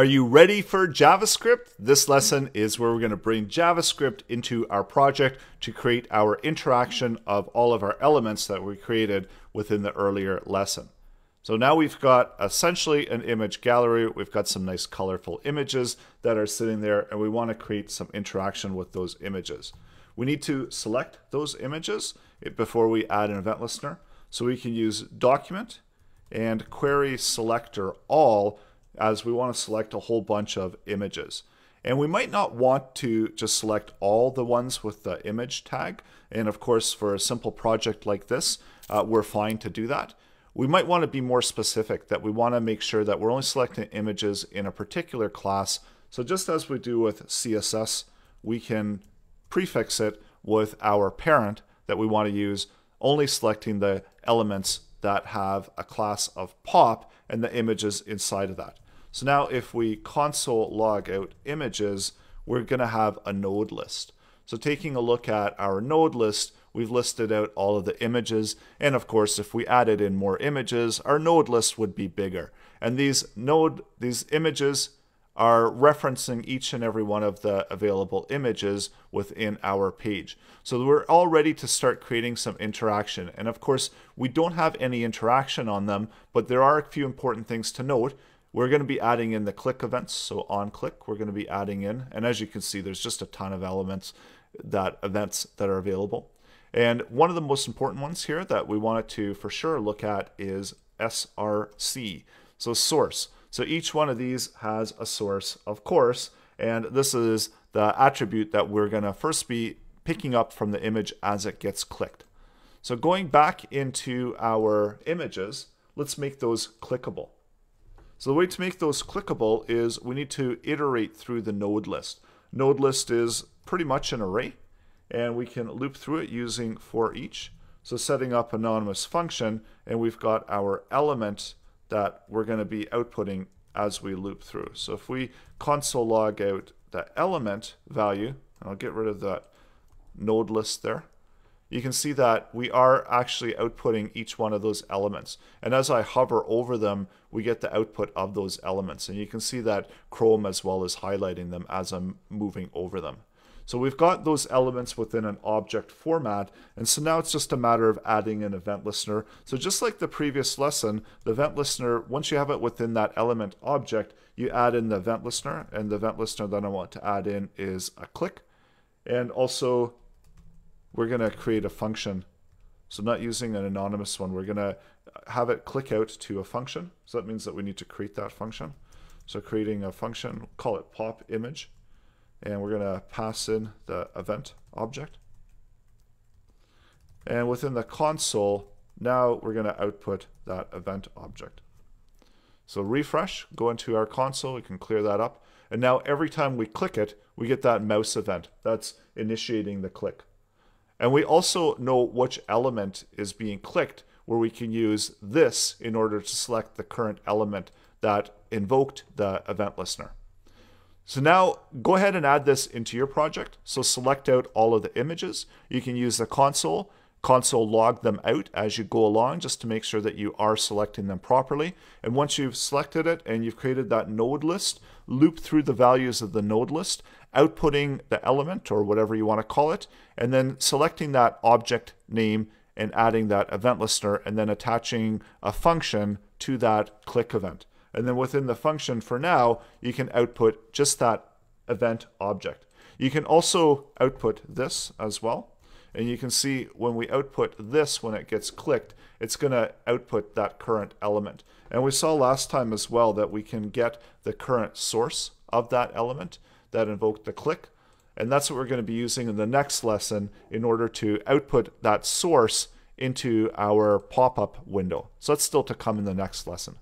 Are you ready for JavaScript? This lesson is where we're going to bring JavaScript into our project to create our interaction of all of our elements that we created within the earlier lesson. So now we've got essentially an image gallery. We've got some nice colorful images that are sitting there and we want to create some interaction with those images. We need to select those images eh, before we add an event listener. So we can use document and query selector all as we want to select a whole bunch of images. And we might not want to just select all the ones with the image tag. And of course, for a simple project like this, uh, we're fine to do that. We might want to be more specific that we want to make sure that we're only selecting images in a particular class. So just as we do with CSS, we can prefix it with our parent that we want to use, only selecting the elements that have a class of pop and the images inside of that. So now if we console log out images, we're going to have a node list. So taking a look at our node list, we've listed out all of the images. And of course, if we added in more images, our node list would be bigger. And these node, these images are referencing each and every one of the available images within our page. So we're all ready to start creating some interaction. And of course, we don't have any interaction on them, but there are a few important things to note. We're going to be adding in the click events. So on click, we're going to be adding in, and as you can see, there's just a ton of elements that events that are available. And one of the most important ones here that we wanted to for sure look at is SRC. So source. So each one of these has a source, of course, and this is the attribute that we're going to first be picking up from the image as it gets clicked. So going back into our images, let's make those clickable. So the way to make those clickable is we need to iterate through the node list. Node list is pretty much an array, and we can loop through it using for each. So setting up anonymous function, and we've got our element that we're going to be outputting as we loop through. So if we console log out the element value, and I'll get rid of that node list there, you can see that we are actually outputting each one of those elements. And as I hover over them, we get the output of those elements. And you can see that Chrome as well as highlighting them as I'm moving over them. So we've got those elements within an object format, and so now it's just a matter of adding an event listener. So just like the previous lesson, the event listener, once you have it within that element object, you add in the event listener, and the event listener that I want to add in is a click. And also, we're going to create a function. So I'm not using an anonymous one. We're going to have it click out to a function. So that means that we need to create that function. So creating a function, call it pop image and we're going to pass in the event object. And within the console, now we're going to output that event object. So refresh, go into our console, we can clear that up. And now every time we click it, we get that mouse event. That's initiating the click. And we also know which element is being clicked, where we can use this in order to select the current element that invoked the event listener. So now go ahead and add this into your project. So select out all of the images. You can use the console, console log them out as you go along just to make sure that you are selecting them properly. And once you've selected it and you've created that node list, loop through the values of the node list, outputting the element or whatever you want to call it, and then selecting that object name and adding that event listener and then attaching a function to that click event. And then within the function for now, you can output just that event object. You can also output this as well. And you can see when we output this, when it gets clicked, it's going to output that current element. And we saw last time as well that we can get the current source of that element that invoked the click. And that's what we're going to be using in the next lesson in order to output that source into our pop-up window. So that's still to come in the next lesson.